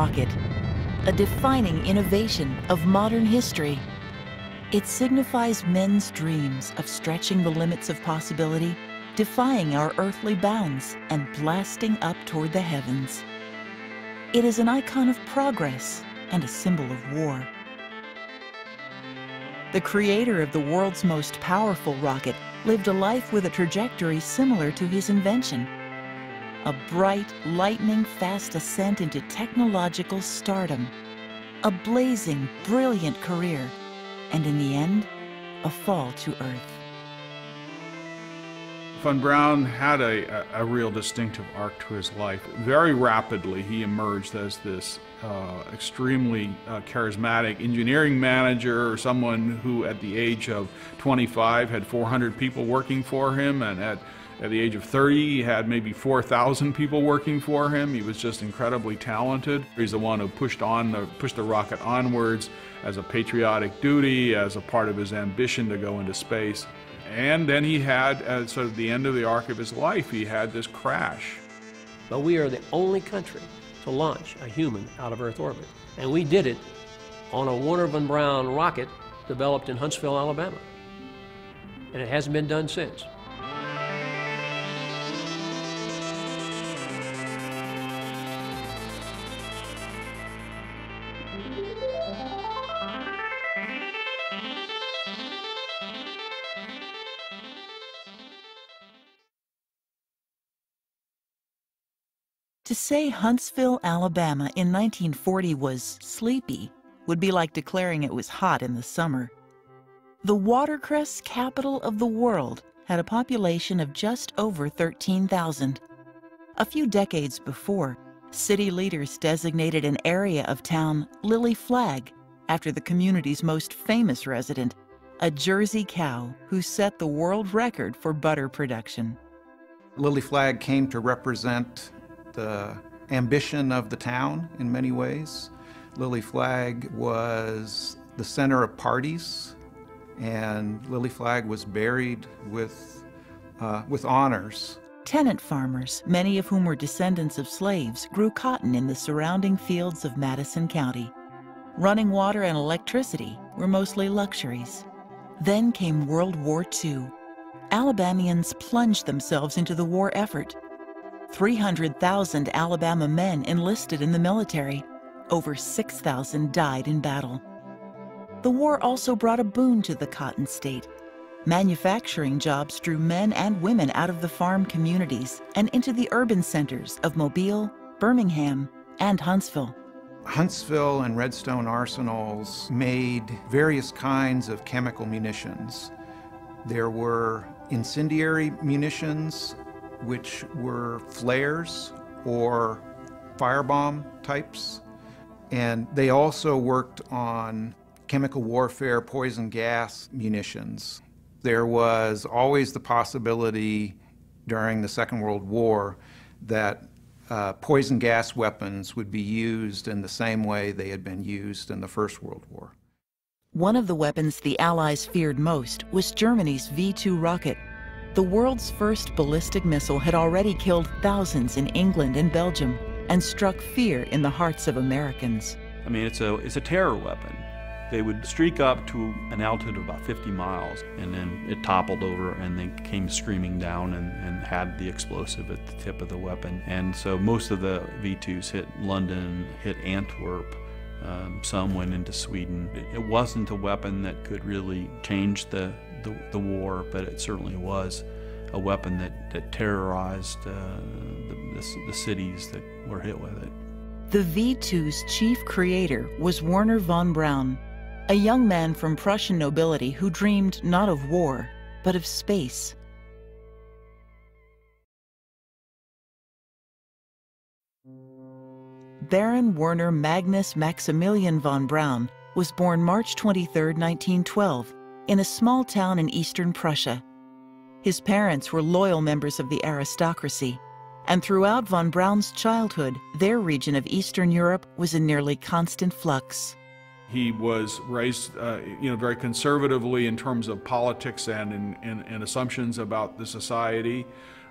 Rocket, a defining innovation of modern history. It signifies men's dreams of stretching the limits of possibility, defying our earthly bounds, and blasting up toward the heavens. It is an icon of progress and a symbol of war. The creator of the world's most powerful rocket lived a life with a trajectory similar to his invention. A bright, lightning-fast ascent into technological stardom. A blazing, brilliant career. And in the end, a fall to Earth. Von Braun had a, a, real distinctive arc to his life. Very rapidly, he emerged as this uh, extremely uh, charismatic engineering manager, someone who at the age of 25 had 400 people working for him, and at, at the age of 30, he had maybe 4,000 people working for him. He was just incredibly talented. He's the one who pushed on the, pushed the rocket onwards as a patriotic duty, as a part of his ambition to go into space. And then he had, at sort of the end of the arc of his life, he had this crash. But we are the only country to launch a human out of Earth orbit. And we did it on a Wernher von Braun rocket developed in Huntsville, Alabama. And it hasn't been done since. To say Huntsville, Alabama in 1940 was sleepy would be like declaring it was hot in the summer. The watercress capital of the world had a population of just over 13,000. A few decades before, city leaders designated an area of town Lily Flagg after the community's most famous resident, a Jersey cow who set the world record for butter production. Lily Flagg came to represent the ambition of the town in many ways. Lily Flagg was the center of parties, and Lily Flagg was buried with, uh, with honors. Tenant farmers, many of whom were descendants of slaves, grew cotton in the surrounding fields of Madison County. Running water and electricity were mostly luxuries. Then came World War II. Alabamians plunged themselves into the war effort, 300,000 Alabama men enlisted in the military. Over 6,000 died in battle. The war also brought a boon to the Cotton State. Manufacturing jobs drew men and women out of the farm communities and into the urban centers of Mobile, Birmingham, and Huntsville. Huntsville and Redstone arsenals made various kinds of chemical munitions. There were incendiary munitions which were flares or firebomb types. And they also worked on chemical warfare, poison gas munitions. There was always the possibility during the Second World War that uh, poison gas weapons would be used in the same way they had been used in the First World War. One of the weapons the Allies feared most was Germany's V 2 rocket, the world's first ballistic missile had already killed thousands in England and Belgium and struck fear in the hearts of Americans. I mean, it's a, it's a terror weapon. They would streak up to an altitude of about 50 miles, and then it toppled over, and they came screaming down and, and had the explosive at the tip of the weapon. And so most of the V2s hit London, hit Antwerp, um, some went into Sweden. It, it wasn't a weapon that could really change the the, the war, but it certainly was a weapon that, that terrorized uh, the, the, the cities that were hit with it. The V-2's chief creator was Wernher von Braun, a young man from Prussian nobility who dreamed not of war, but of space. Baron Wernher Magnus Maximilian von Braun was born March 23, 1912, in a small town in eastern Prussia. His parents were loyal members of the aristocracy, and throughout von Braun's childhood, their region of Eastern Europe was in nearly constant flux. He was raised, uh, you know, very conservatively in terms of politics and in, in, assumptions about the society.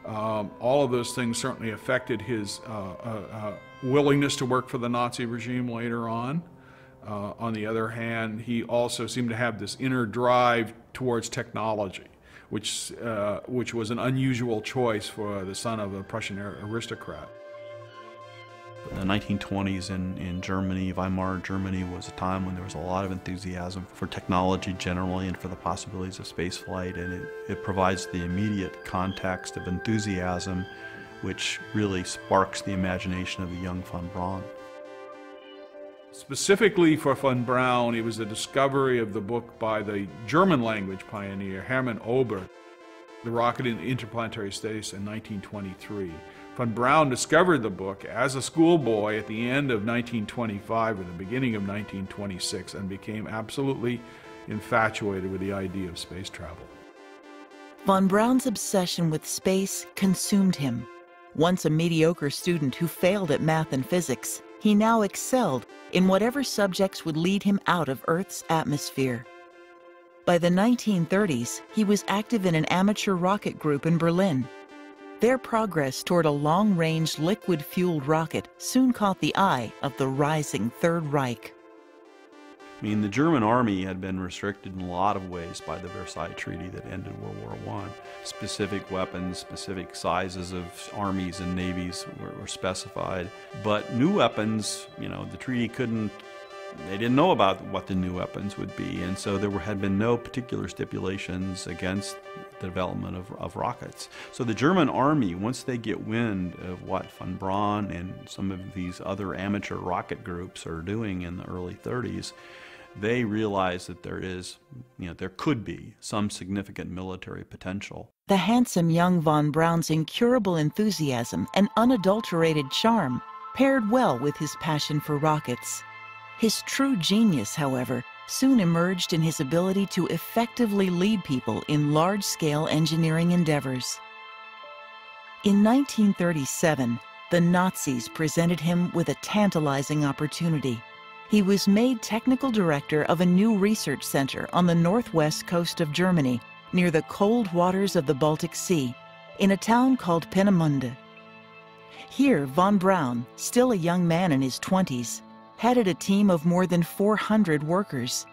Um, all of those things certainly affected his uh, uh, uh willingness to work for the Nazi regime later on. Uh, on the other hand, he also seemed to have this inner drive towards technology, which, uh, which was an unusual choice for the son of a Prussian aristocrat. The 1920s in, in Germany, Weimar Germany, was a time when there was a lot of enthusiasm for technology generally and for the possibilities of spaceflight, and it, it provides the immediate context of enthusiasm which really sparks the imagination of the young von Braun. Specifically for von Braun, it was the discovery of the book by the German language pioneer Hermann Oberth, The Rocket in Interplanetary Space in 1923. Von Braun discovered the book as a schoolboy at the end of 1925 or the beginning of 1926 and became absolutely infatuated with the idea of space travel. Von Braun's obsession with space consumed him. Once a mediocre student who failed at math and physics, he now excelled in whatever subjects would lead him out of Earth's atmosphere. By the 1930s, he was active in an amateur rocket group in Berlin. Their progress toward a long-range liquid-fueled rocket soon caught the eye of the rising Third Reich. I mean, the German army had been restricted in a lot of ways by the Versailles Treaty that ended World War I. Specific weapons, specific sizes of armies and navies were, were specified. But new weapons, you know, the treaty couldn't they didn't know about what the new weapons would be, and so there were, had been no particular stipulations against the development of, of, rockets. So the German army, once they get wind of what von Braun and some of these other amateur rocket groups are doing in the early 30s, they realize that there is, you know, there could be some significant military potential. The handsome young von Braun's incurable enthusiasm and unadulterated charm paired well with his passion for rockets. His true genius, however, soon emerged in his ability to effectively lead people in large-scale engineering endeavors. In 1937, the Nazis presented him with a tantalizing opportunity he was made technical director of a new research center on the northwest coast of Germany, near the cold waters of the Baltic Sea, in a town called Peenemünde. Here, von Braun, still a young man in his 20s, headed a team of more than 400 workers.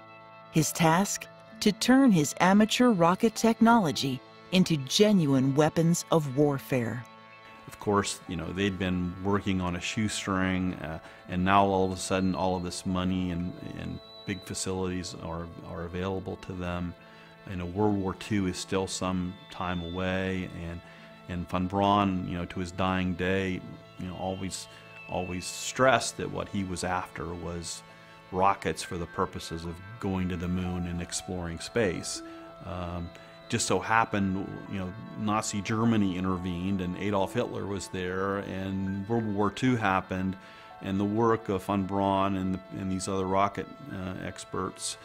His task? To turn his amateur rocket technology into genuine weapons of warfare. Of course, you know, they'd been working on a shoestring, uh, and now all of a sudden, all of this money and, and big facilities are, are available to them. You know, World War II is still some time away, and, and von Braun, you know, to his dying day, you know, always, always stressed that what he was after was rockets for the purposes of going to the moon and exploring space. Um, just so happened, you know, Nazi Germany intervened and Adolf Hitler was there, and World War II happened, and the work of von Braun and, the, and these other rocket uh, experts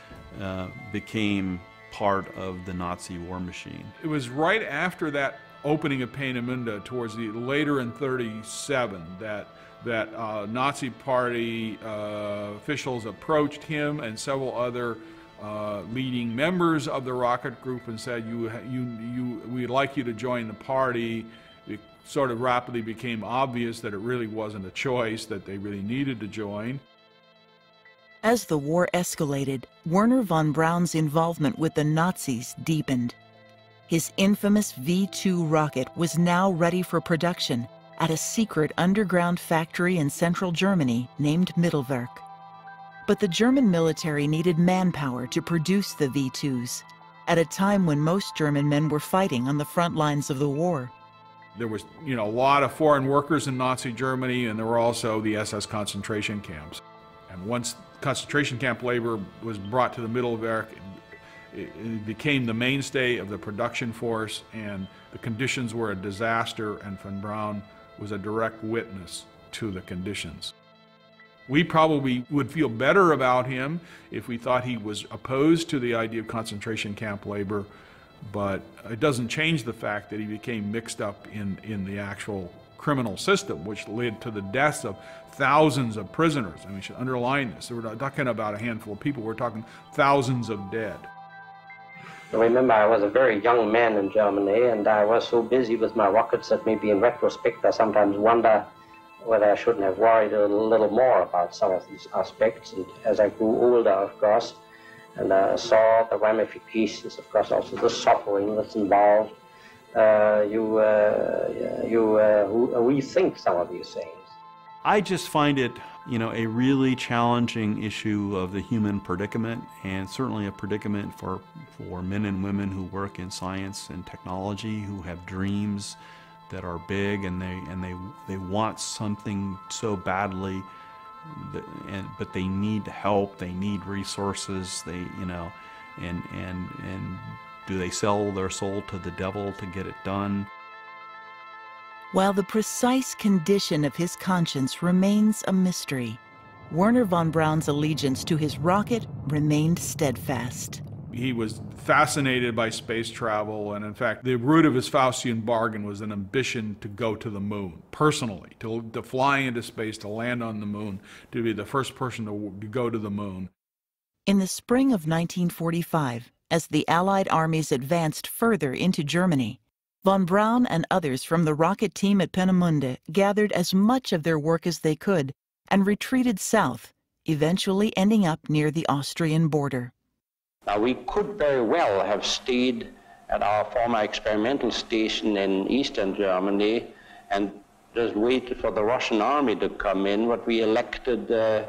uh, became part of the Nazi war machine. It was right after that opening of Peenemünde, towards the later in 37, that that uh, Nazi Party uh, officials approached him and several other uh, leading members of the rocket group and said, you, you, you, we'd like you to join the party. It sort of rapidly became obvious that it really wasn't a choice, that they really needed to join. As the war escalated, Wernher von Braun's involvement with the Nazis deepened. His infamous V-2 rocket was now ready for production at a secret underground factory in central Germany named Mittelwerk. But the German military needed manpower to produce the V-2s at a time when most German men were fighting on the front lines of the war. There was, you know, a lot of foreign workers in Nazi Germany, and there were also the SS concentration camps. And once concentration camp labor was brought to the Mittelwerk, it, it became the mainstay of the production force, and the conditions were a disaster, and von Braun was a direct witness to the conditions. We probably would feel better about him if we thought he was opposed to the idea of concentration camp labor, but it doesn't change the fact that he became mixed up in, in the actual criminal system, which led to the deaths of thousands of prisoners. And we should underline this. We're not talking about a handful of people, we're talking thousands of dead. remember I was a very young man in Germany, and I was so busy with my rockets that maybe in retrospect I sometimes wonder whether I shouldn't have worried a little more about some of these aspects. And as I grew older, of course, and I saw the ramifications, of course, also the suffering that's involved, uh, you, uh, you uh, rethink some of these things. I just find it, you know, a really challenging issue of the human predicament, and certainly a predicament for, for men and women who work in science and technology, who have dreams that are big and they and they they want something so badly that, and but they need help they need resources they you know and and and do they sell their soul to the devil to get it done while the precise condition of his conscience remains a mystery, Werner von Braun's allegiance to his rocket remained steadfast. He was fascinated by space travel, and in fact, the root of his Faustian bargain was an ambition to go to the moon personally, to, to fly into space, to land on the moon, to be the first person to, to go to the moon. In the spring of 1945, as the Allied armies advanced further into Germany, Von Braun and others from the rocket team at Peenemünde gathered as much of their work as they could and retreated south, eventually ending up near the Austrian border. Now, we could very well have stayed at our former experimental station in eastern Germany and just waited for the Russian army to come in, but we elected uh,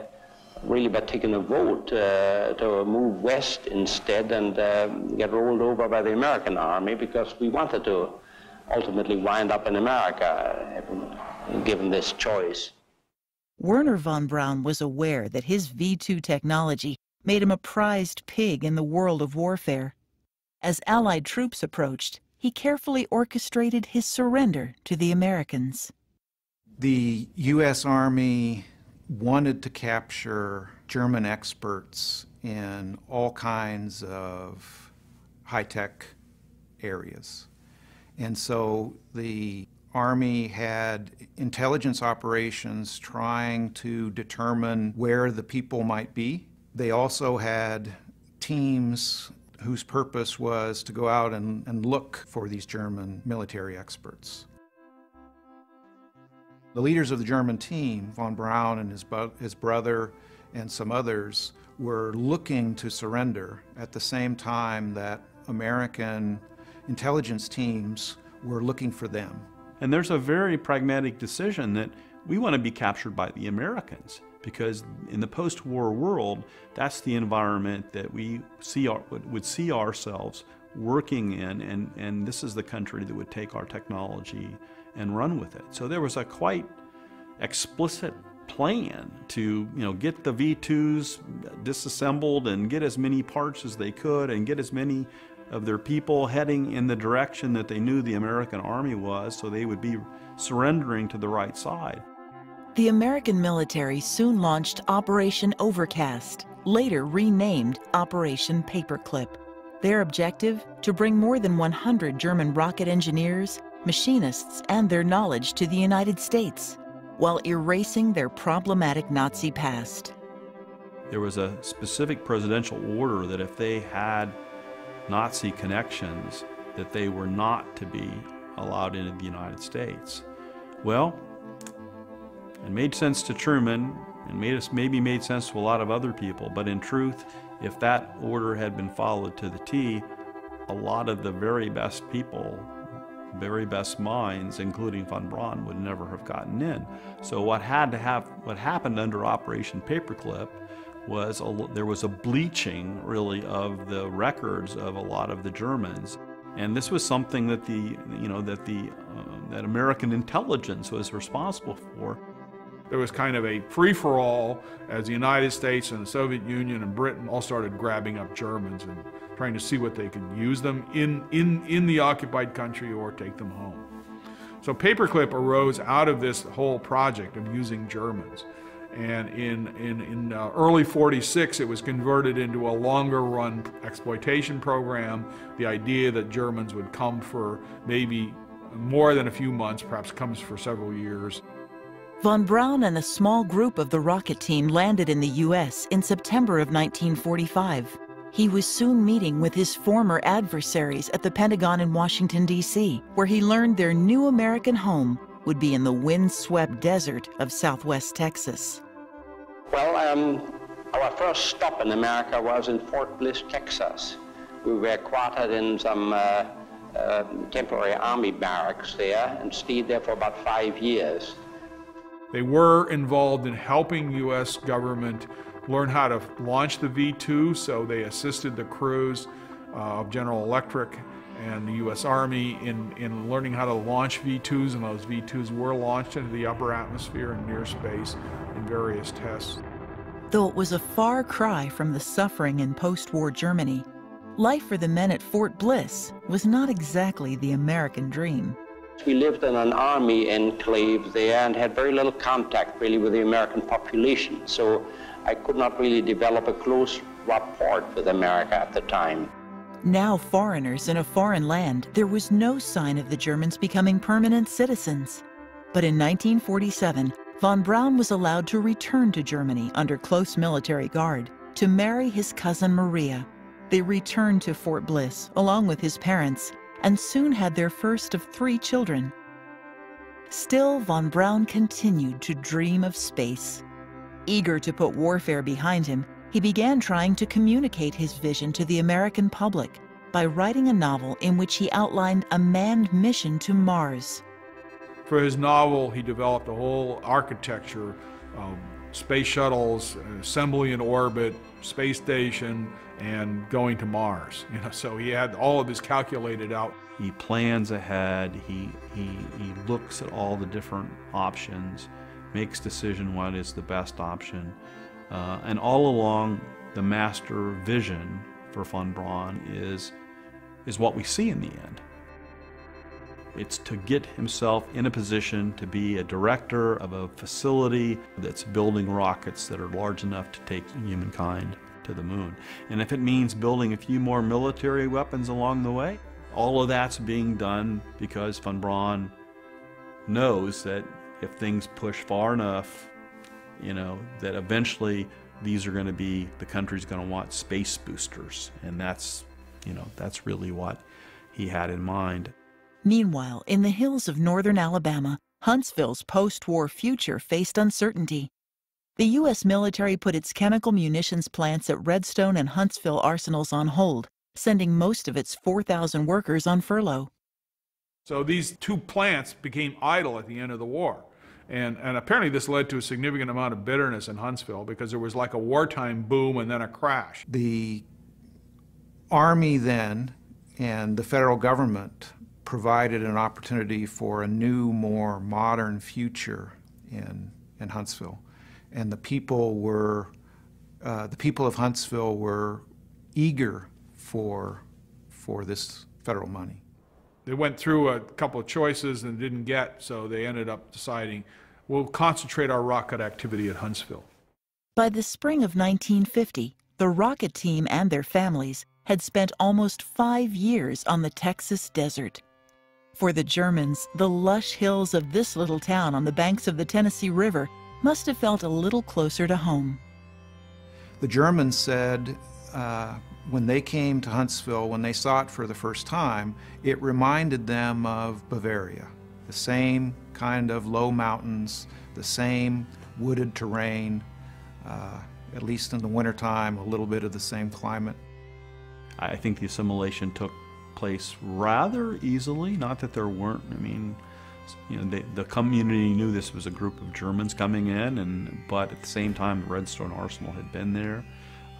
really by taking a vote uh, to move west instead and uh, get rolled over by the American army because we wanted to ultimately wind up in America, given this choice. Werner von Braun was aware that his V-2 technology made him a prized pig in the world of warfare. As Allied troops approached, he carefully orchestrated his surrender to the Americans. The U.S. Army wanted to capture German experts in all kinds of high-tech areas. And so the Army had intelligence operations trying to determine where the people might be. They also had teams whose purpose was to go out and, and look for these German military experts. The leaders of the German team, von Braun and his, his brother and some others, were looking to surrender at the same time that American intelligence teams were looking for them. And there's a very pragmatic decision that we want to be captured by the Americans because in the post-war world, that's the environment that we see our, would see ourselves working in, and, and this is the country that would take our technology and run with it. So there was a quite explicit plan to you know get the V2s disassembled and get as many parts as they could and get as many of their people heading in the direction that they knew the American army was so they would be surrendering to the right side. The American military soon launched Operation Overcast, later renamed Operation Paperclip. Their objective? To bring more than 100 German rocket engineers, machinists, and their knowledge to the United States, while erasing their problematic Nazi past. There was a specific presidential order that if they had Nazi connections that they were not to be allowed into the United States. Well, it made sense to Truman and made us maybe made sense to a lot of other people, but in truth, if that order had been followed to the T, a lot of the very best people, very best minds, including von Braun, would never have gotten in. So what had to have, what happened under Operation Paperclip was a, there was a bleaching really of the records of a lot of the Germans. And this was something that the, you know, that the, uh, that American intelligence was responsible for. There was kind of a free-for-all as the United States and the Soviet Union and Britain all started grabbing up Germans and trying to see what they could use them in, in, in the occupied country or take them home. So paperclip arose out of this whole project of using Germans. And in, in, in uh, early 46, it was converted into a longer run exploitation program. The idea that Germans would come for maybe more than a few months, perhaps comes for several years. Von Braun and a small group of the rocket team landed in the U.S. in September of 1945. He was soon meeting with his former adversaries at the Pentagon in Washington, D.C., where he learned their new American home would be in the windswept desert of southwest Texas. Well, um, our first stop in America was in Fort Bliss, Texas. We were quartered in some uh, uh, temporary army barracks there and stayed there for about five years. They were involved in helping U.S. government learn how to launch the V-2, so they assisted the crews uh, of General Electric and the U.S. Army in, in learning how to launch V-2s, and those V-2s were launched into the upper atmosphere and near space in various tests. Though it was a far cry from the suffering in post-war Germany, life for the men at Fort Bliss was not exactly the American dream. We lived in an army enclave there and had very little contact really with the American population, so I could not really develop a close rapport with America at the time. Now foreigners in a foreign land, there was no sign of the Germans becoming permanent citizens. But in 1947, von Braun was allowed to return to Germany under close military guard to marry his cousin Maria. They returned to Fort Bliss along with his parents and soon had their first of three children. Still, von Braun continued to dream of space. Eager to put warfare behind him, he began trying to communicate his vision to the American public by writing a novel in which he outlined a manned mission to Mars. For his novel, he developed a whole architecture, of space shuttles, assembly in orbit, space station, and going to Mars. You know, so he had all of this calculated out. He plans ahead. He he he looks at all the different options, makes decision what is the best option, uh, and all along, the master vision for von Braun is, is what we see in the end. It's to get himself in a position to be a director of a facility that's building rockets that are large enough to take humankind to the moon. And if it means building a few more military weapons along the way, all of that's being done because von Braun knows that if things push far enough, you know, that eventually these are going to be, the country's going to want space boosters. And that's, you know, that's really what he had in mind. Meanwhile, in the hills of northern Alabama, Huntsville's post-war future faced uncertainty. The U.S. military put its chemical munitions plants at Redstone and Huntsville arsenals on hold, sending most of its 4,000 workers on furlough. So these two plants became idle at the end of the war. And, and apparently this led to a significant amount of bitterness in Huntsville because there was like a wartime boom and then a crash. The Army then and the federal government provided an opportunity for a new, more modern future in, in Huntsville. And the people were, uh, the people of Huntsville were eager for, for this federal money. They went through a couple of choices and didn't get, so they ended up deciding we'll concentrate our rocket activity at Huntsville. By the spring of 1950, the rocket team and their families had spent almost five years on the Texas desert. For the Germans, the lush hills of this little town on the banks of the Tennessee River must have felt a little closer to home. The Germans said uh, when they came to Huntsville, when they saw it for the first time, it reminded them of Bavaria. The same kind of low mountains, the same wooded terrain, uh, at least in the wintertime, a little bit of the same climate. I think the assimilation took place rather easily. Not that there weren't, I mean, you know, they, the community knew this was a group of Germans coming in, and but at the same time, the Redstone Arsenal had been there,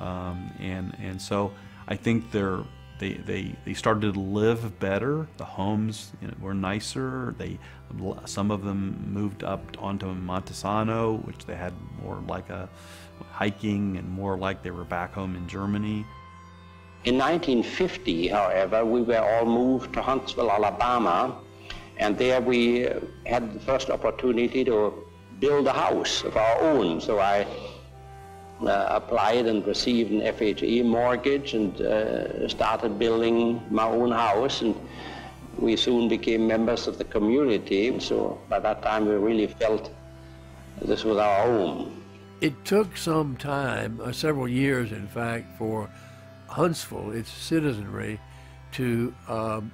um, and and so I think they're they, they, they started to live better. The homes you know, were nicer. They, some of them moved up onto Monte Sano, which they had more like a hiking and more like they were back home in Germany. In 1950, however, we were all moved to Huntsville, Alabama, and there we had the first opportunity to build a house of our own. So I uh, applied and received an FHA mortgage and uh, started building my own house. And we soon became members of the community. So by that time, we really felt this was our home. It took some time, uh, several years in fact, for Huntsville, its citizenry, to um,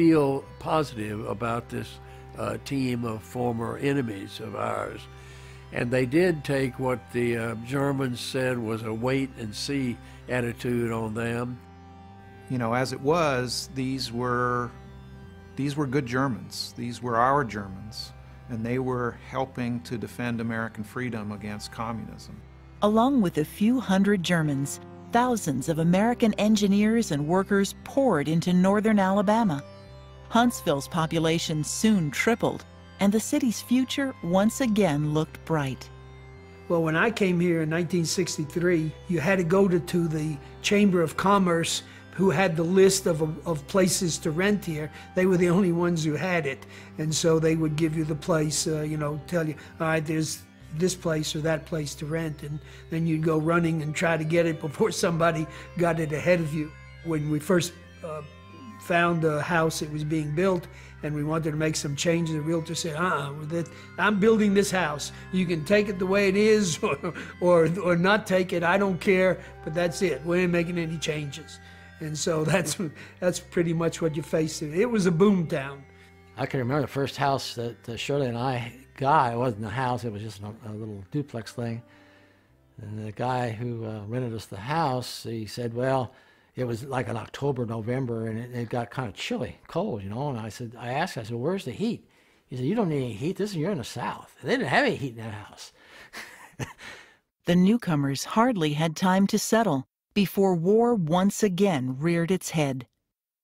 feel positive about this uh, team of former enemies of ours. And they did take what the uh, Germans said was a wait and see attitude on them. You know, as it was, these were these were good Germans. These were our Germans, and they were helping to defend American freedom against communism. Along with a few hundred Germans, thousands of American engineers and workers poured into northern Alabama. Huntsville's population soon tripled, and the city's future once again looked bright. Well, when I came here in 1963, you had to go to, to the Chamber of Commerce who had the list of, of places to rent here. They were the only ones who had it. And so they would give you the place, uh, you know, tell you, all right, there's this place or that place to rent. And then you'd go running and try to get it before somebody got it ahead of you. When we first uh, found a house that was being built and we wanted to make some changes, the realtor said, uh uh I'm building this house. You can take it the way it is or, or, or not take it. I don't care, but that's it. We ain't making any changes. And so that's, that's pretty much what you face. It was a boom town. I can remember the first house that Shirley and I got. It wasn't a house, it was just a, a little duplex thing. And the guy who uh, rented us the house, he said, well, it was like an October, November, and it, it, got kind of chilly, cold, you know. And I said, I asked, I said, where's the heat? He said, you don't need any heat. This is you're in the South. They didn't have any heat in that house. the newcomers hardly had time to settle before war once again reared its head.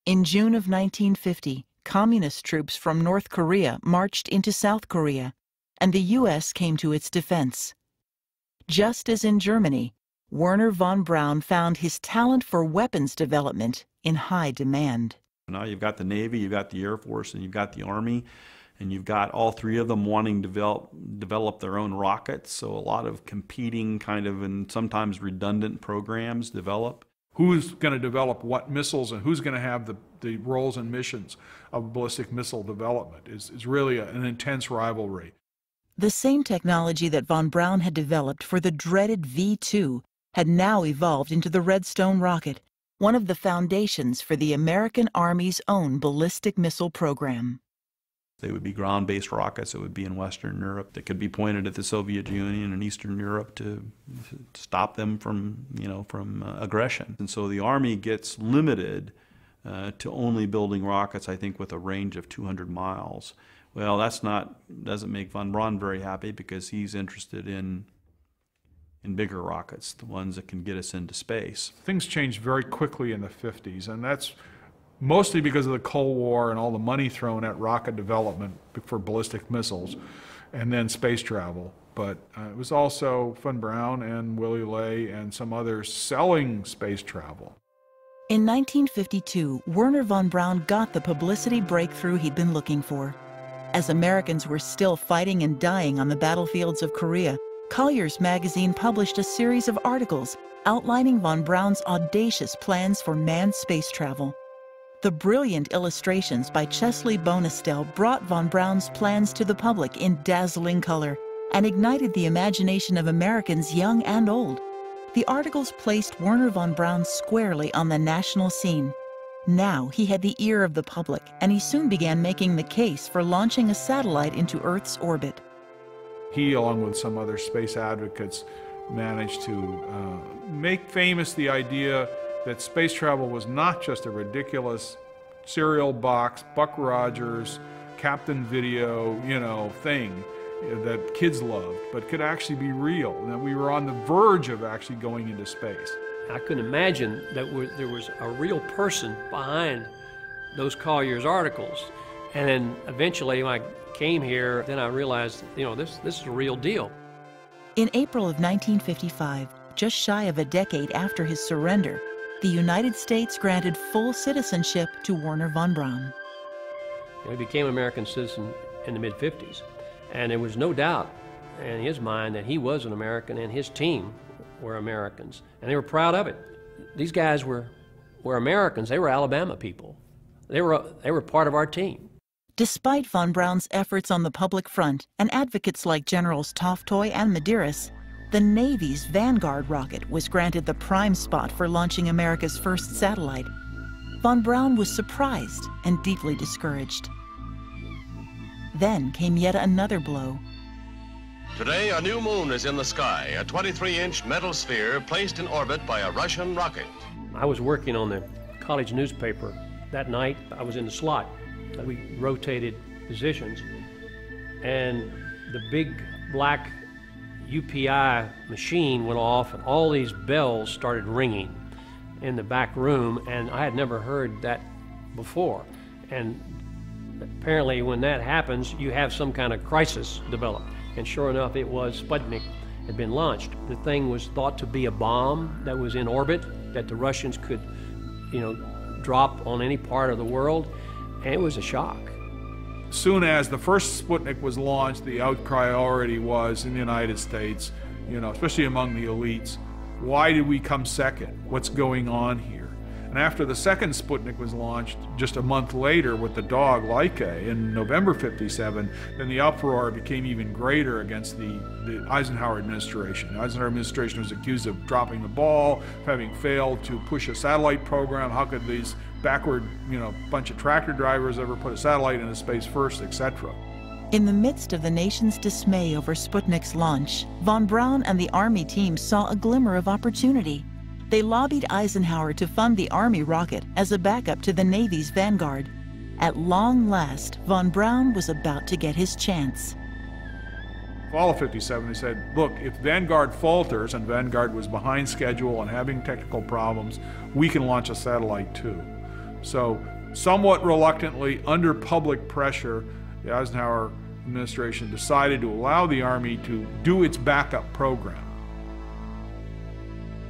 In June of 1950, communist troops from North Korea marched into South Korea, and the U.S. came to its defense. Just as in Germany, Wernher von Braun found his talent for weapons development in high demand. Now you've got the Navy, you've got the Air Force, and you've got the Army and you've got all three of them wanting to develop develop their own rockets. So a lot of competing kind of and sometimes redundant programs develop. Who's going to develop what missiles and who's going to have the, the roles and missions of ballistic missile development is, is really a, an intense rivalry. The same technology that von Braun had developed for the dreaded V 2 had now evolved into the Redstone rocket, one of the foundations for the American Army's own ballistic missile program. They would be ground-based rockets that would be in Western Europe that could be pointed at the Soviet Union and Eastern Europe to stop them from, you know, from uh, aggression. And so the Army gets limited uh, to only building rockets, I think, with a range of 200 miles. Well, that's not doesn't make von Braun very happy because he's interested in in bigger rockets, the ones that can get us into space. Things changed very quickly in the 50s, and that's mostly because of the Cold War and all the money thrown at rocket development for ballistic missiles and then space travel. But uh, it was also von Braun and Willy Ley and some others selling space travel. In 1952, Wernher von Braun got the publicity breakthrough he'd been looking for. As Americans were still fighting and dying on the battlefields of Korea, Collier's magazine published a series of articles outlining von Braun's audacious plans for manned space travel. The brilliant illustrations by Chesley Bonestell brought von Braun's plans to the public in dazzling color and ignited the imagination of Americans young and old. The articles placed Wernher von Braun squarely on the national scene. Now he had the ear of the public, and he soon began making the case for launching a satellite into Earth's orbit. He, along with some other space advocates, managed to uh, make famous the idea that space travel was not just a ridiculous cereal box, Buck Rogers, Captain Video, you know, thing that kids loved, but could actually be real, and that we were on the verge of actually going into space. I couldn't imagine that there was a real person behind those Collier's articles. And then eventually, when I came here, then I realized, you know, this, this is a real deal. In April of 1955, just shy of a decade after his surrender, the United States granted full citizenship to Wernher von Braun. He became an American citizen in the mid 50s, and there was no doubt in his mind that he was an American and his team were Americans, and they were proud of it. These guys were, were Americans, they were Alabama people. They were, they were part of our team. Despite von Braun's efforts on the public front and advocates like Generals Toftoy and Medaris, the Navy's Vanguard rocket was granted the prime spot for launching America's first satellite. Von Braun was surprised and deeply discouraged. Then came yet another blow. Today, a new moon is in the sky, a 23-inch metal sphere placed in orbit by a Russian rocket. I was working on the college newspaper. That night, I was in the slot. We rotated positions, and the big black UPI machine went off, and all these bells started ringing in the back room, and I had never heard that before. And apparently, when that happens, you have some kind of crisis develop. And sure enough, it was Sputnik had been launched. The thing was thought to be a bomb that was in orbit that the Russians could, you know, drop on any part of the world, and it was a shock. As soon as the first Sputnik was launched, the outcry already was in the United States, you know, especially among the elites. Why did we come second? What's going on here? And after the second Sputnik was launched, just a month later with the dog Laika in November 57, then the uproar became even greater against the, the Eisenhower administration. The Eisenhower administration was accused of dropping the ball, of having failed to push a satellite program. How could these backward, you know, bunch of tractor drivers ever put a satellite into space first, etc. In the midst of the nation's dismay over Sputnik's launch, von Braun and the Army team saw a glimmer of opportunity they lobbied Eisenhower to fund the Army rocket as a backup to the Navy's Vanguard. At long last, von Braun was about to get his chance. Fall of 57, they said, look, if Vanguard falters, and Vanguard was behind schedule and having technical problems, we can launch a satellite too. So, somewhat reluctantly, under public pressure, the Eisenhower administration decided to allow the Army to do its backup program.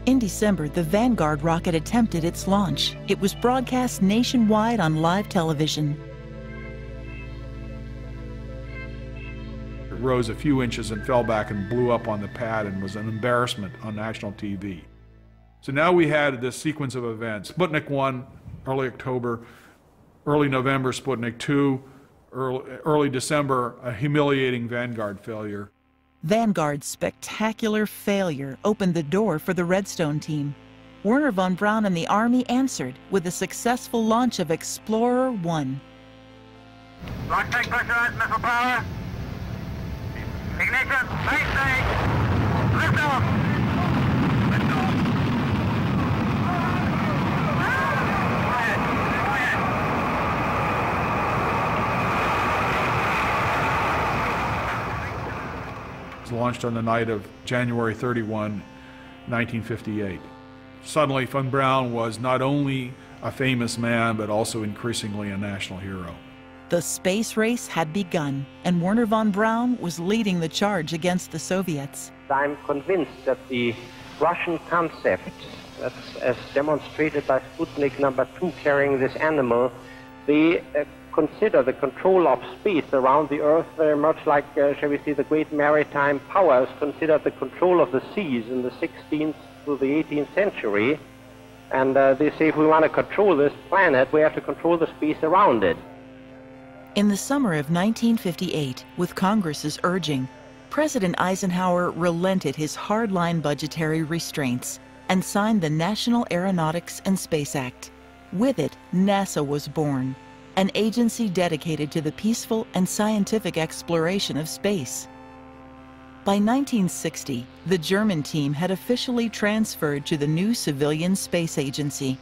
In December, the Vanguard rocket attempted its launch. It was broadcast nationwide on live television. It rose a few inches and fell back and blew up on the pad and was an embarrassment on national TV. So now we had this sequence of events. Sputnik 1, early October, early November, Sputnik 2, early, early December, a humiliating Vanguard failure. Vanguard's spectacular failure opened the door for the Redstone team. Wernher von Braun and the Army answered with a successful launch of Explorer 1. LOX tank pressurized missile power. Ignition, base stage, lift off. was launched on the night of January 31, 1958. Suddenly, von Braun was not only a famous man, but also increasingly a national hero. The space race had begun, and Wernher von Braun was leading the charge against the Soviets. I'm convinced that the Russian concept, that's as demonstrated by Sputnik number two carrying this animal, the uh, consider the control of space around the Earth very much like, uh, shall we say, the great maritime powers considered the control of the seas in the 16th to the 18th century. And uh, they say if we want to control this planet, we have to control the space around it. In the summer of 1958, with Congress's urging, President Eisenhower relented his hardline budgetary restraints and signed the National Aeronautics and Space Act. With it, NASA was born an agency dedicated to the peaceful and scientific exploration of space. By 1960, the German team had officially transferred to the new civilian space agency.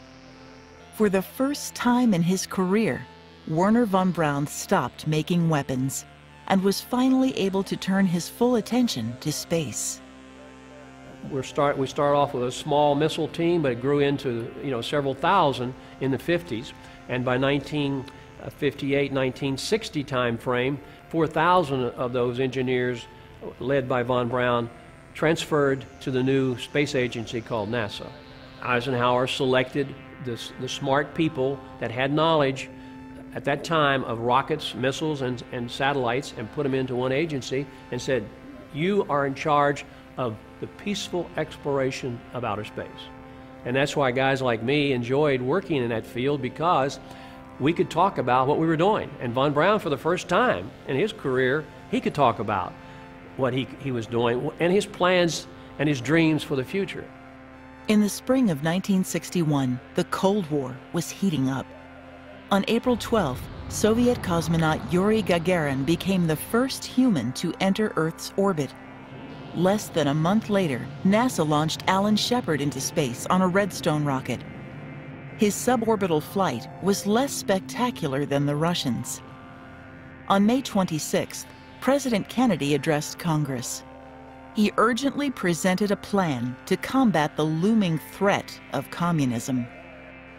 For the first time in his career, Wernher von Braun stopped making weapons and was finally able to turn his full attention to space. we start, we start off with a small missile team, but it grew into you know, several thousand in the 50s. And by 19 58, 1960 time frame, 4,000 of those engineers, led by von Braun, transferred to the new space agency called NASA. Eisenhower selected this, the smart people that had knowledge at that time of rockets, missiles, and, and satellites and put them into one agency and said, You are in charge of the peaceful exploration of outer space. And that's why guys like me enjoyed working in that field because we could talk about what we were doing. And Von Braun, for the first time in his career, he could talk about what he, he was doing and his plans and his dreams for the future. In the spring of 1961, the Cold War was heating up. On April 12th, Soviet cosmonaut Yuri Gagarin became the first human to enter Earth's orbit. Less than a month later, NASA launched Alan Shepard into space on a Redstone rocket. His suborbital flight was less spectacular than the Russians. On May 26th, President Kennedy addressed Congress. He urgently presented a plan to combat the looming threat of communism.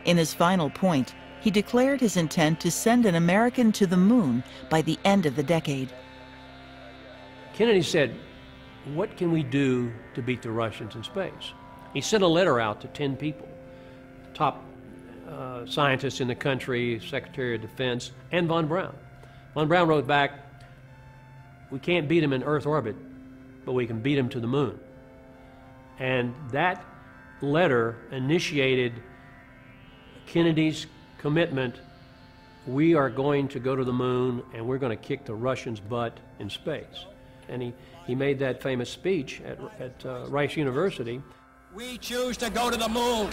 In his final point, he declared his intent to send an American to the moon by the end of the decade. Kennedy said, What can we do to beat the Russians in space? He sent a letter out to 10 people, top uh, scientists in the country, Secretary of Defense, and von Braun. Von Braun wrote back, We can't beat him in Earth orbit, but we can beat him to the moon. And that letter initiated Kennedy's commitment we are going to go to the moon and we're going to kick the Russians' butt in space. And he, he made that famous speech at, at uh, Rice University. We choose to go to the moon.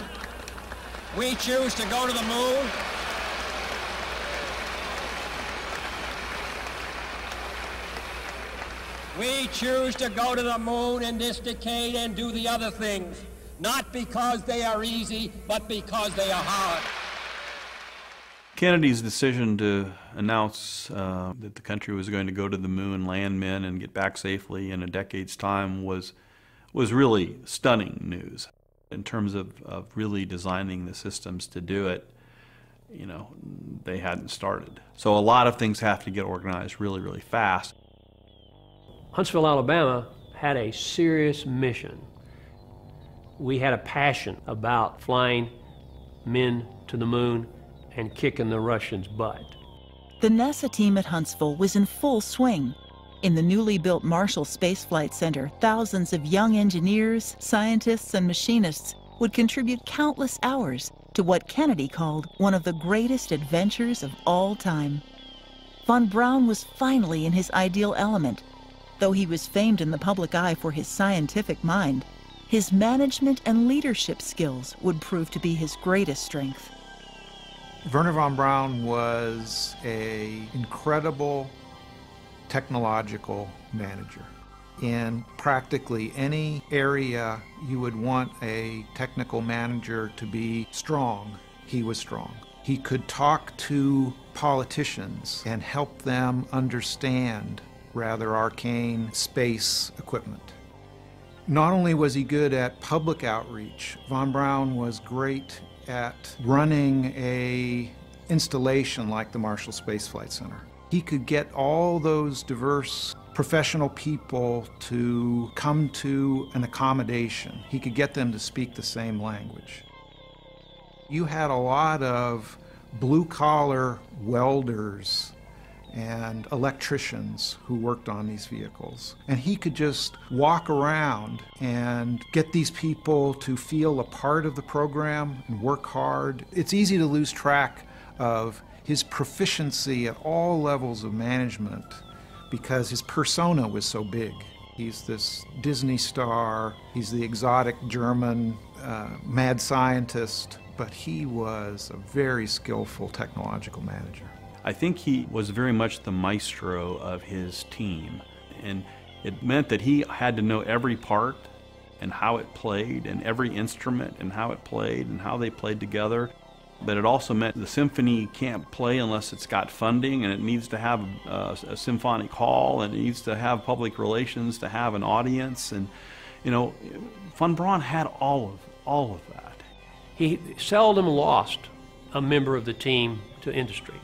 We choose to go to the moon. We choose to go to the moon in this decade and do the other things, not because they are easy, but because they are hard. Kennedy's decision to announce uh, that the country was going to go to the moon, land men, and get back safely in a decade's time was was really stunning news in terms of, of really designing the systems to do it. You know, they hadn't started. So a lot of things have to get organized really, really fast. Huntsville, Alabama had a serious mission. We had a passion about flying men to the moon and kicking the Russians' butt. The NASA team at Huntsville was in full swing. In the newly built Marshall Space Flight Center, thousands of young engineers, scientists, and machinists would contribute countless hours to what Kennedy called one of the greatest adventures of all time. Von Braun was finally in his ideal element. Though he was famed in the public eye for his scientific mind, his management and leadership skills would prove to be his greatest strength. Wernher von Braun was a incredible technological manager. In practically any area you would want a technical manager to be strong, he was strong. He could talk to politicians and help them understand rather arcane space equipment. Not only was he good at public outreach, von Braun was great at running a installation like the Marshall Space Flight Center. He could get all those diverse professional people to come to an accommodation. He could get them to speak the same language. You had a lot of blue collar welders and electricians who worked on these vehicles. And he could just walk around and get these people to feel a part of the program and work hard. It's easy to lose track of his proficiency at all levels of management because his persona was so big. He's this Disney star, he's the exotic German uh, mad scientist, but he was a very skillful technological manager. I think he was very much the maestro of his team. And it meant that he had to know every part and how it played and every instrument and how it played and how they played together. But it also meant the symphony can't play unless it's got funding and it needs to have a, a symphonic hall and it needs to have public relations to have an audience. And, you know, Von Braun had all of, all of that. He seldom lost a member of the team to industry.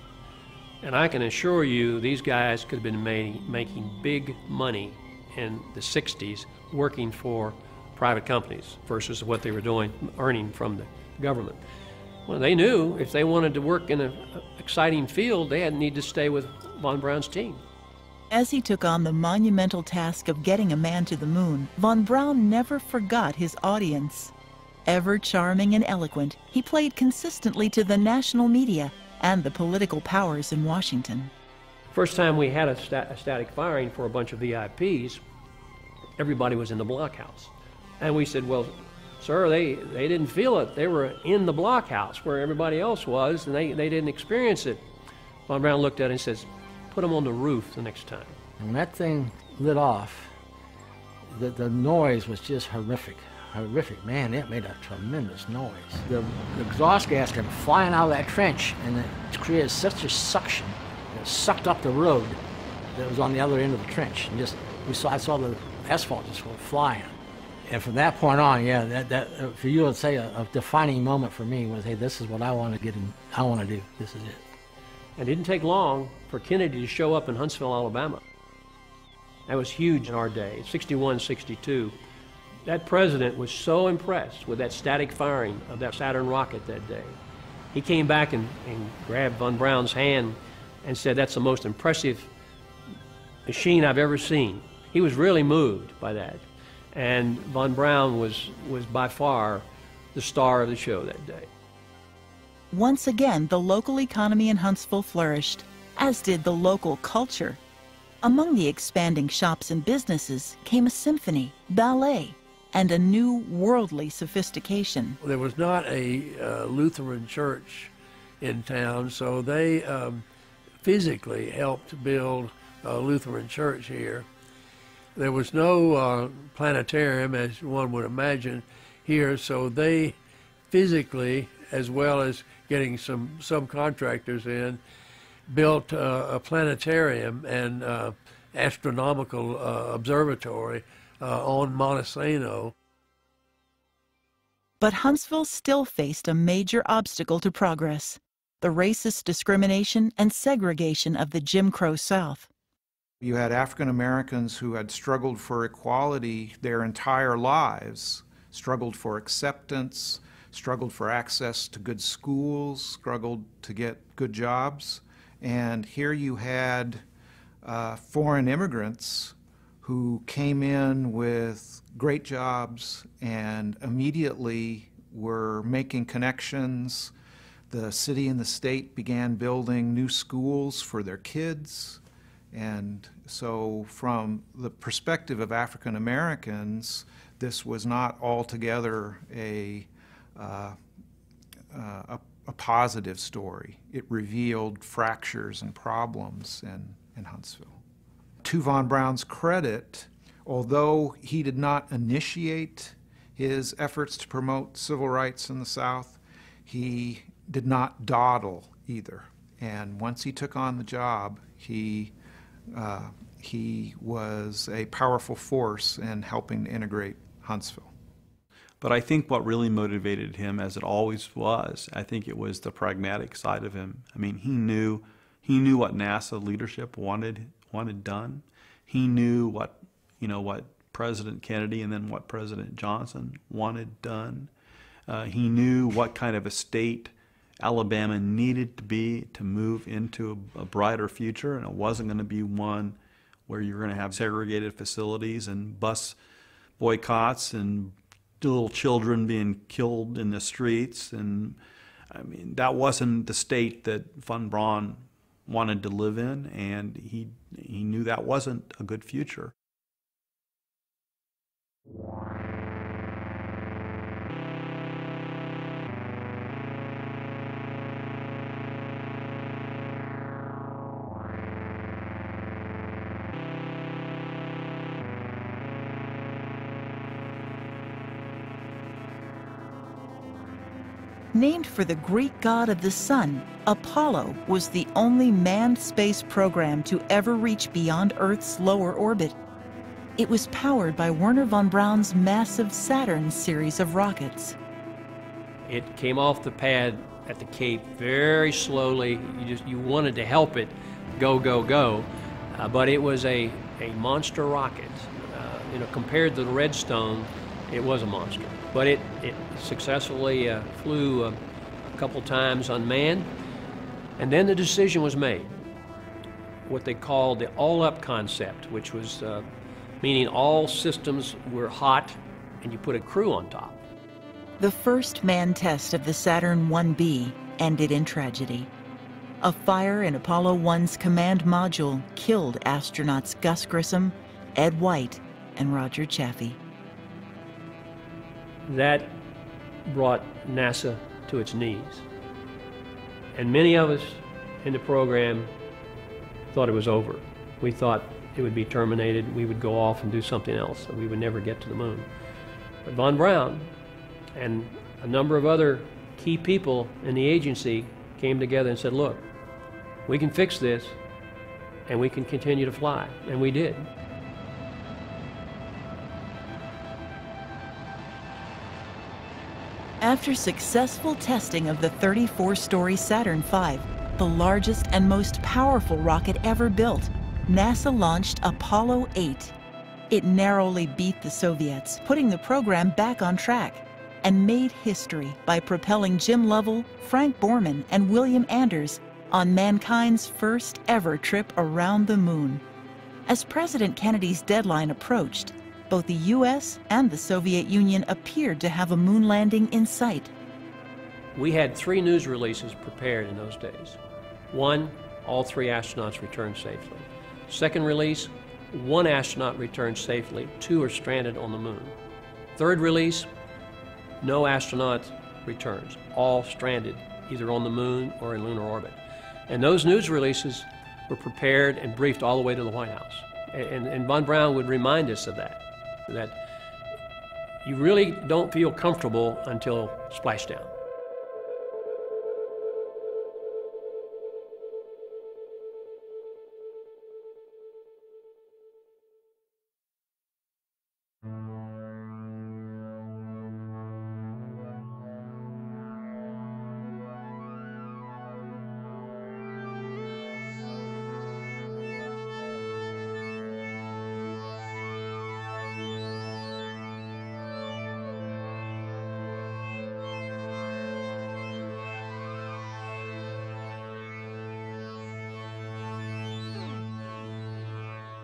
And I can assure you, these guys could have been made, making big money in the 60s working for private companies versus what they were doing, earning from the government. Well, they knew if they wanted to work in an exciting field, they had need to stay with von Braun's team. As he took on the monumental task of getting a man to the moon, von Braun never forgot his audience. Ever charming and eloquent, he played consistently to the national media and the political powers in Washington. First time we had a, stat a static firing for a bunch of VIPs, everybody was in the blockhouse. And we said, well, sir, they, they didn't feel it. They were in the blockhouse where everybody else was, and they, they didn't experience it. Von Braun looked at it and says, put them on the roof the next time. And when that thing lit off, the, the noise was just horrific. Horrific. Man, it made a tremendous noise. The, the exhaust gas came flying out of that trench, and it created such a suction. It sucked up the road that was on the other end of the trench. And just, we saw, I saw the asphalt just flying. And from that point on, yeah, that, that uh, for you, I'd say a, a defining moment for me was, hey, this is what I want to get in, I want to do. This is it. It didn't take long for Kennedy to show up in Huntsville, Alabama. That was huge in our day, 61, 62. That president was so impressed with that static firing of that Saturn rocket that day. He came back and, and grabbed von Braun's hand and said, That's the most impressive machine I've ever seen. He was really moved by that. And von Braun was, was by far the star of the show that day. Once again, the local economy in Huntsville flourished, as did the local culture. Among the expanding shops and businesses came a symphony, ballet, and a new worldly sophistication. There was not a uh, Lutheran church in town, so they um, physically helped build a Lutheran church here. There was no uh, planetarium, as one would imagine, here, so they physically, as well as getting some subcontractors in, built uh, a planetarium and uh, astronomical uh, observatory uh, on Monte Sano. But Huntsville still faced a major obstacle to progress the racist discrimination and segregation of the Jim Crow South. You had African Americans who had struggled for equality their entire lives, struggled for acceptance, struggled for access to good schools, struggled to get good jobs. And here you had uh, foreign immigrants who came in with great jobs and immediately were making connections. The city and the state began building new schools for their kids. And so, from the perspective of African Americans, this was not altogether a, uh, uh, a, a, positive story. It revealed fractures and problems in, in Huntsville to von Braun's credit, although he did not initiate his efforts to promote civil rights in the South, he did not dawdle either. And once he took on the job, he, uh, he was a powerful force in helping to integrate Huntsville. But I think what really motivated him, as it always was, I think it was the pragmatic side of him. I mean, he knew he knew what NASA leadership wanted wanted done. He knew what, you know, what President Kennedy and then what President Johnson wanted done. Uh, he knew what kind of a state Alabama needed to be to move into a, a brighter future, and it wasn't going to be one where you're going to have segregated facilities and bus boycotts and little children being killed in the streets. And I mean, that wasn't the state that Von Braun wanted to live in, and he, he knew that wasn't a good future. Named for the Greek god of the sun, Apollo was the only manned space program to ever reach beyond Earth's lower orbit. It was powered by Wernher von Braun's massive Saturn series of rockets. It came off the pad at the Cape very slowly. You just you wanted to help it go, go, go, uh, but it was a, a monster rocket. Uh, you know, compared to the Redstone, it was a monster. But it, it successfully uh, flew a, a couple times unmanned. And then the decision was made, what they called the all-up concept, which was uh, meaning all systems were hot and you put a crew on top. The first manned test of the Saturn 1B ended in tragedy. A fire in Apollo 1's command module killed astronauts Gus Grissom, Ed White, and Roger Chaffee. That brought NASA to its knees. And many of us in the program thought it was over. We thought it would be terminated, we would go off and do something else, we would never get to the moon. But von Braun and a number of other key people in the agency came together and said, look, we can fix this and we can continue to fly. And we did. After successful testing of the 34-story Saturn V, the largest and most powerful rocket ever built, NASA launched Apollo 8. It narrowly beat the Soviets, putting the program back on track, and made history by propelling Jim Lovell, Frank Borman, and William Anders on mankind's first ever trip around the moon. As President Kennedy's deadline approached, both the U.S. and the Soviet Union appeared to have a moon landing in sight. We had three news releases prepared in those days. One, all three astronauts returned safely. Second release, one astronaut returned safely, two are stranded on the moon. Third release, no astronaut returns, all stranded either on the moon or in lunar orbit. And those news releases were prepared and briefed all the way to the White House. And, and von Braun would remind us of that, that you really don't feel comfortable until splashdown.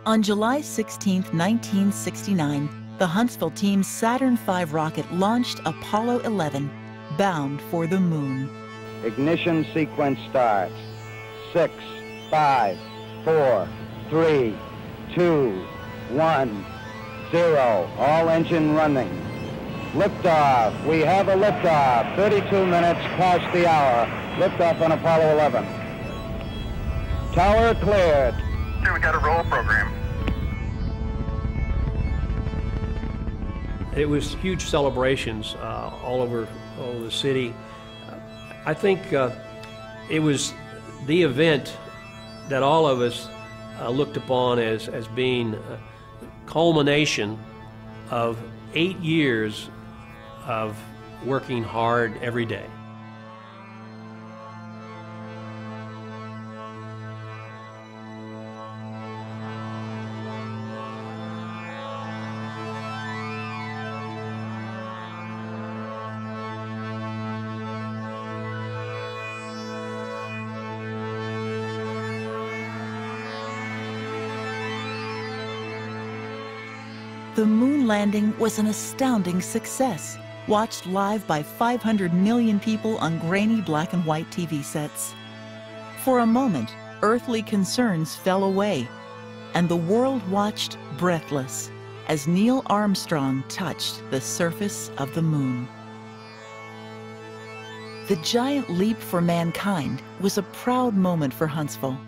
On July 16, 1969, the Huntsville team's Saturn V rocket launched Apollo 11, bound for the moon. Ignition sequence starts. Six, five, four, three, two, one, zero. All engine running. Liftoff. We have a liftoff. 32 minutes past the hour. Liftoff on Apollo 11. Tower cleared. Okay, we got a roll program. It was huge celebrations uh, all over all over the city. Uh, I think uh, it was the event that all of us uh, looked upon as, as being a culmination of eight years of working hard every day. The moon landing was an astounding success, watched live by 500 million people on grainy black and white TV sets. For a moment, earthly concerns fell away, and the world watched breathless as Neil Armstrong touched the surface of the moon. The giant leap for mankind was a proud moment for Huntsville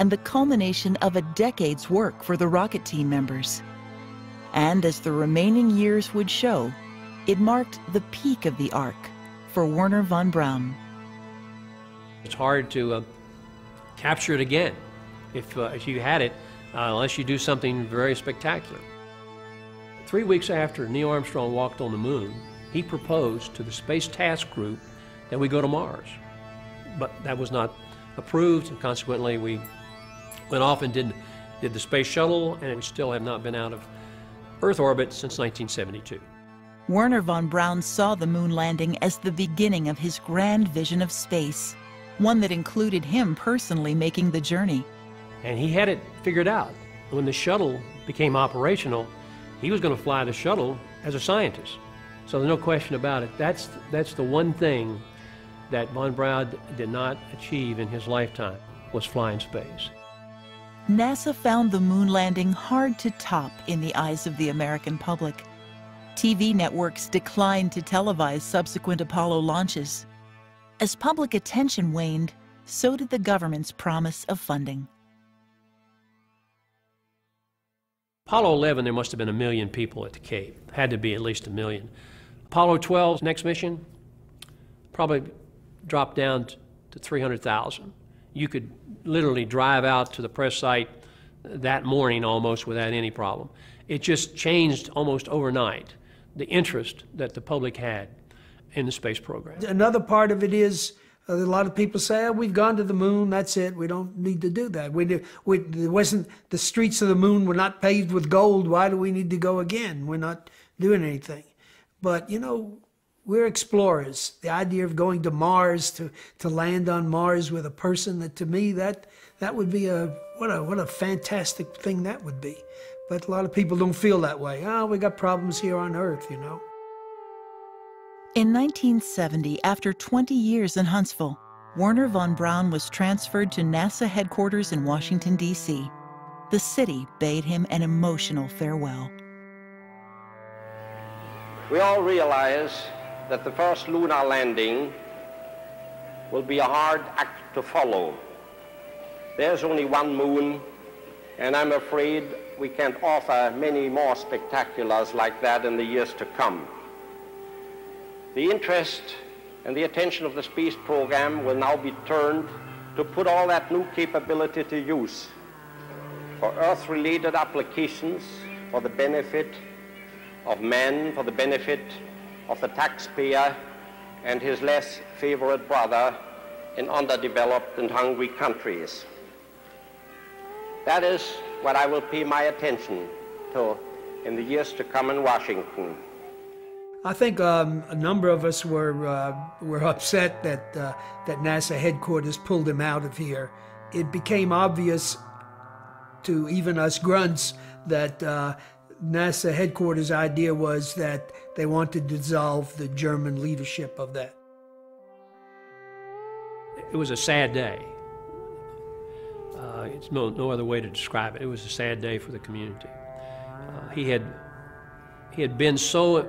and the culmination of a decade's work for the rocket team members. And as the remaining years would show, it marked the peak of the arc for Wernher von Braun. It's hard to uh, capture it again if, uh, if you had it, uh, unless you do something very spectacular. Three weeks after Neil Armstrong walked on the moon, he proposed to the Space Task Group that we go to Mars. But that was not approved, and consequently, we went off and did, did the space shuttle, and we still have not been out of Earth orbit since 1972. Wernher von Braun saw the moon landing as the beginning of his grand vision of space, one that included him personally making the journey. And he had it figured out. When the shuttle became operational, he was going to fly the shuttle as a scientist. So there's no question about it. That's, that's the one thing that von Braun did not achieve in his lifetime was flying space. NASA found the moon landing hard to top in the eyes of the American public. TV networks declined to televise subsequent Apollo launches. As public attention waned, so did the government's promise of funding. Apollo 11, there must have been a million people at the Cape. Had to be at least a million. Apollo 12's next mission probably dropped down to 300,000. You could literally drive out to the press site that morning almost without any problem. It just changed almost overnight the interest that the public had in the space program. Another part of it is uh, a lot of people say, oh, "We've gone to the moon. That's it. We don't need to do that. We, we there wasn't the streets of the moon were not paved with gold. Why do we need to go again? We're not doing anything." But you know, we're explorers. The idea of going to Mars to to land on Mars with a person that to me that that would be a what a what a fantastic thing that would be. But a lot of people don't feel that way. Oh, we got problems here on Earth, you know. In 1970, after 20 years in Huntsville, Wernher von Braun was transferred to NASA headquarters in Washington, D.C. The city bade him an emotional farewell. We all realize that the first lunar landing will be a hard act to follow. There's only one moon, and I'm afraid we can't offer many more spectaculars like that in the years to come. The interest and the attention of the space program will now be turned to put all that new capability to use for Earth-related applications for the benefit of man, for the benefit of the taxpayer and his less favored brother in underdeveloped and hungry countries. That is what I will pay my attention to in the years to come in Washington. I think um, a number of us were uh, were upset that uh, that NASA headquarters pulled him out of here. It became obvious to even us grunts that uh, NASA headquarters' idea was that they wanted to dissolve the German leadership of that. It was a sad day. Uh, it's no, no other way to describe it. It was a sad day for the community. Uh, he had he had been so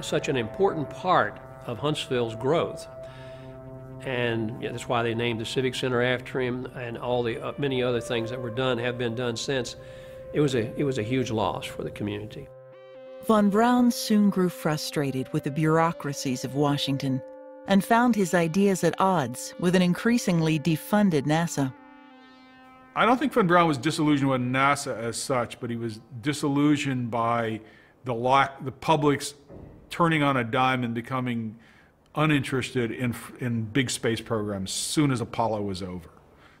such an important part of Huntsville's growth. And that's why they named the Civic Center after him, and all the uh, many other things that were done have been done since. It was a it was a huge loss for the community. Von Braun soon grew frustrated with the bureaucracies of Washington and found his ideas at odds with an increasingly defunded NASA. I don't think von Braun was disillusioned with NASA as such, but he was disillusioned by the lack, the public's turning on a dime and becoming uninterested in, in big space programs as soon as Apollo was over.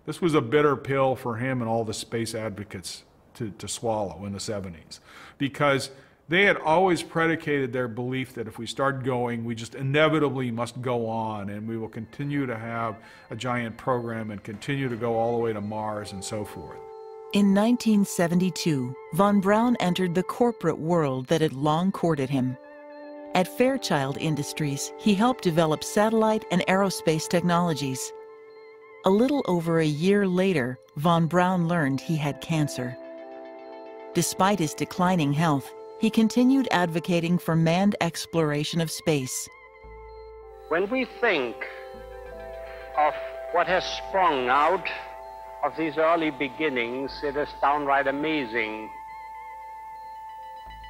This was a bitter pill for him and all the space advocates to, to swallow in the 70s because they had always predicated their belief that if we start going, we just inevitably must go on and we will continue to have a giant program and continue to go all the way to Mars and so forth. In 1972, von Braun entered the corporate world that had long courted him. At Fairchild Industries, he helped develop satellite and aerospace technologies. A little over a year later, von Braun learned he had cancer. Despite his declining health, he continued advocating for manned exploration of space. When we think of what has sprung out of these early beginnings, it is downright amazing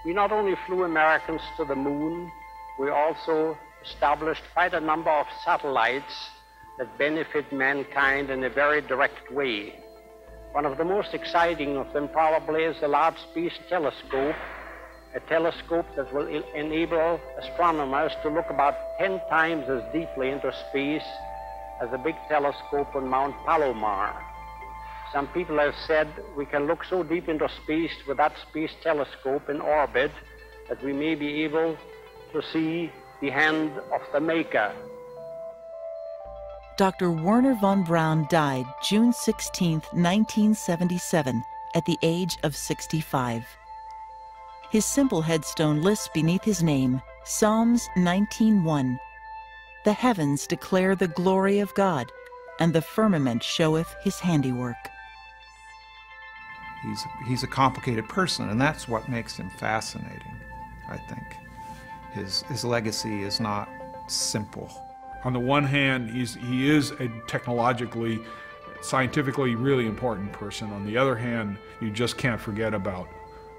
we not only flew Americans to the moon, we also established quite a number of satellites that benefit mankind in a very direct way. One of the most exciting of them probably is the Large Space Telescope, a telescope that will enable astronomers to look about 10 times as deeply into space as the big telescope on Mount Palomar. Some people have said we can look so deep into space with that space telescope in orbit that we may be able to see the hand of the Maker. Dr. Wernher von Braun died June 16, 1977, at the age of 65. His simple headstone lists beneath his name Psalms 19:1. The heavens declare the glory of God, and the firmament showeth his handiwork. He's, he's a complicated person, and that's what makes him fascinating. I think. His, his legacy is not simple. On the one hand, he's, he is a technologically, scientifically really important person. On the other hand, you just can't forget about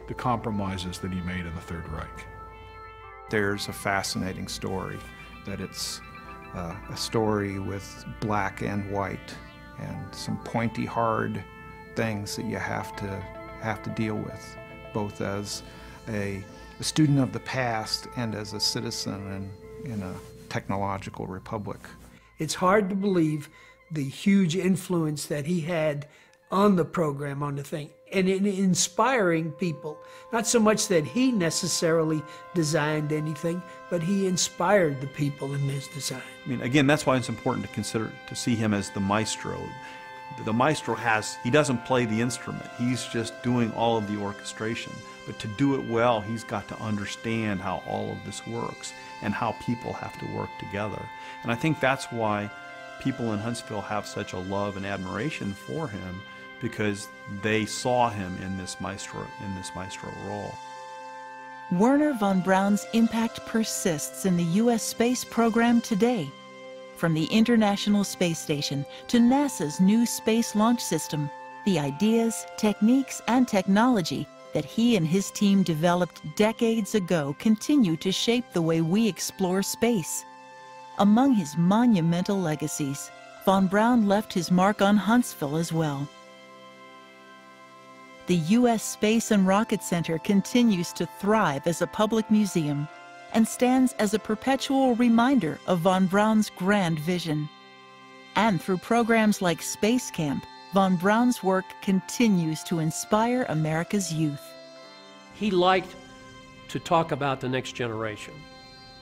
the compromises that he made in the Third Reich. There's a fascinating story that it's uh, a story with black and white and some pointy, hard things that you have to have to deal with, both as a, a student of the past and as a citizen in, in a technological republic. It's hard to believe the huge influence that he had on the program, on the thing, and in inspiring people. Not so much that he necessarily designed anything, but he inspired the people in his design. I mean, again, that's why it's important to consider to see him as the maestro. The maestro has, he doesn't play the instrument, he's just doing all of the orchestration. But to do it well, he's got to understand how all of this works and how people have to work together. And I think that's why people in Huntsville have such a love and admiration for him because they saw him in this maestro in this maestro role. Wernher von Braun's impact persists in the U.S. space program today. From the International Space Station to NASA's new Space Launch System, the ideas, techniques, and technology that he and his team developed decades ago continue to shape the way we explore space. Among his monumental legacies, von Braun left his mark on Huntsville as well. The U.S. Space and Rocket Center continues to thrive as a public museum and stands as a perpetual reminder of von Braun's grand vision. And through programs like Space Camp, von Braun's work continues to inspire America's youth. He liked to talk about the next generation.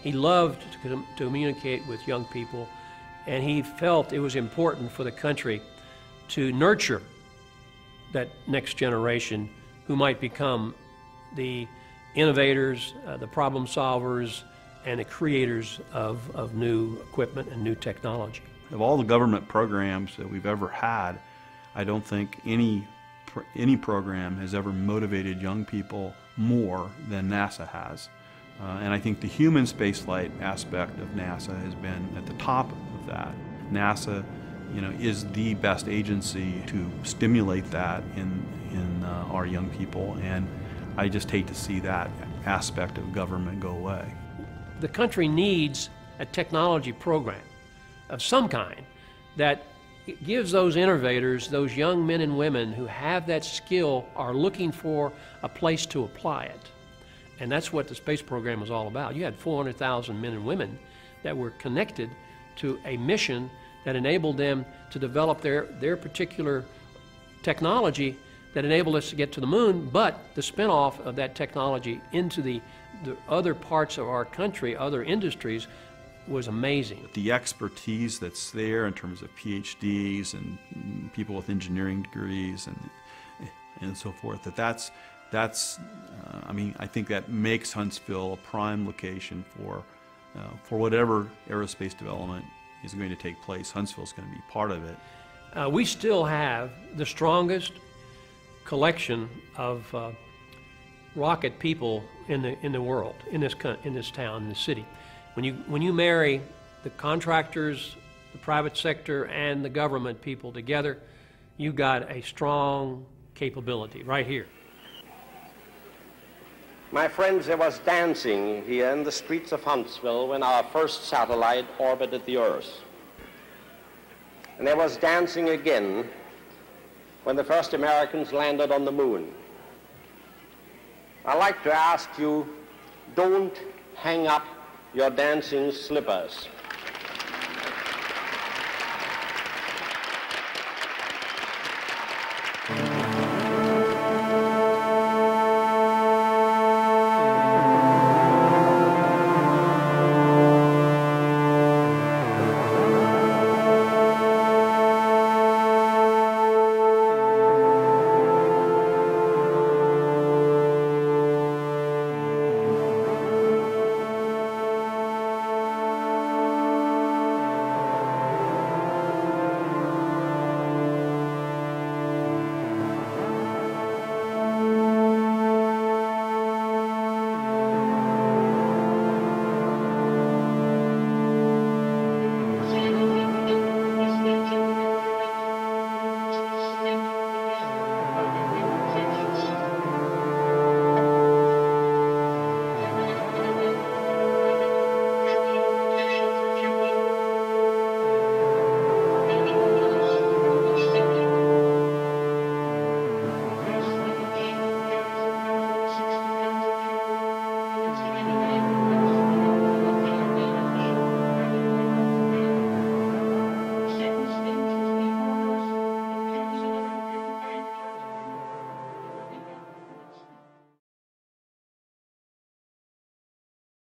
He loved to, to communicate with young people, and he felt it was important for the country to nurture that next generation who might become the innovators, uh, the problem solvers, and the creators of, of new equipment and new technology. Of all the government programs that we've ever had, I don't think any, any program has ever motivated young people more than NASA has. Uh, and I think the human spaceflight aspect of NASA has been at the top of that. NASA you know, is the best agency to stimulate that in, in uh, our young people. And I just hate to see that aspect of government go away. The country needs a technology program of some kind that gives those innovators, those young men and women who have that skill, are looking for a place to apply it. And that's what the space program was all about. You had 400,000 men and women that were connected to a mission that enabled them to develop their, their particular technology that enabled us to get to the moon, but the spinoff of that technology into the, the other parts of our country, other industries, was amazing. The expertise that's there in terms of PhDs and people with engineering degrees and, and so forth, that that's, that's uh, I mean, I think that makes Huntsville a prime location for, uh, for whatever aerospace development is going to take place. Huntsville is going to be part of it. Uh, we still have the strongest collection of uh, rocket people in the in the world, in this in this town, in the city. When you when you marry the contractors, the private sector, and the government people together, you've got a strong capability right here. My friends, there was dancing here in the streets of Huntsville when our first satellite orbited the Earth. And there was dancing again when the first Americans landed on the moon. I'd like to ask you, don't hang up your dancing slippers.